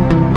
you